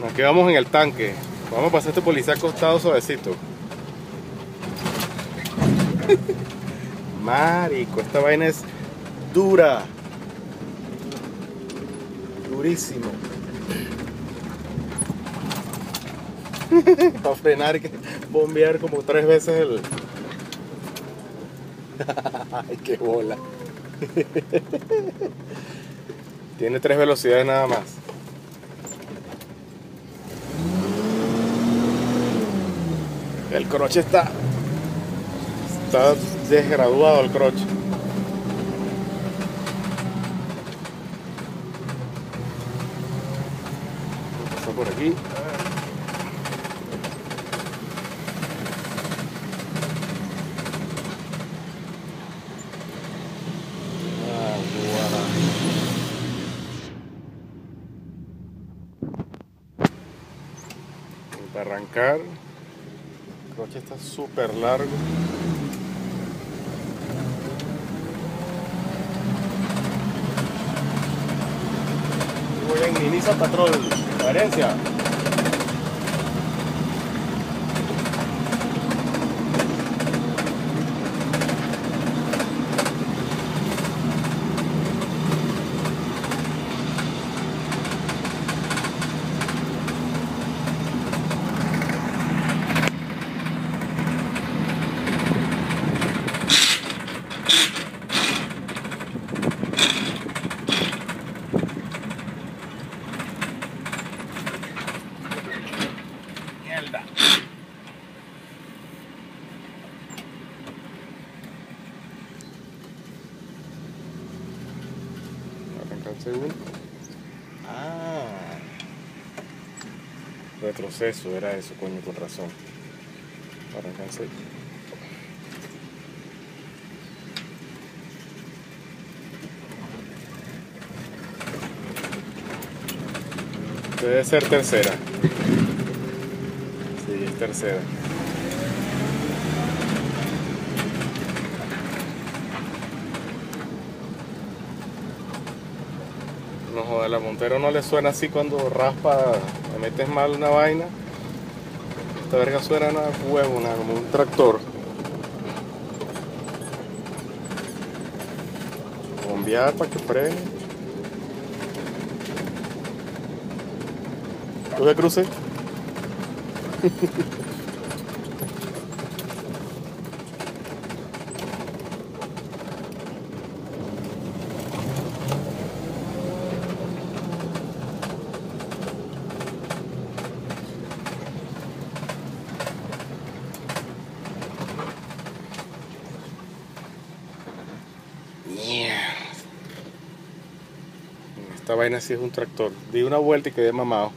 Nos quedamos en el tanque. Vamos a pasar este policía acostado suavecito. Marico, esta vaina es dura. Durísimo. Para frenar que bombear como tres veces el. Ay, qué bola. Tiene tres velocidades nada más. El croche está. Está desgraduado el croche. Pasa por aquí. Para arrancar, coche está súper largo. Voy en mi Nissan Patrol, Valencia. Segundo. Ah. Retroceso, era eso, coño, con razón. El segundo. Debe ser tercera. Sí, es tercera. No joder, la Montero no le suena así cuando raspa, le metes mal una vaina. Esta verga suena una huevo, una, como un tractor. Bombear para que frene. ¿Tú de cruce? Esta vaina sí es un tractor. Di una vuelta y quedé mamado.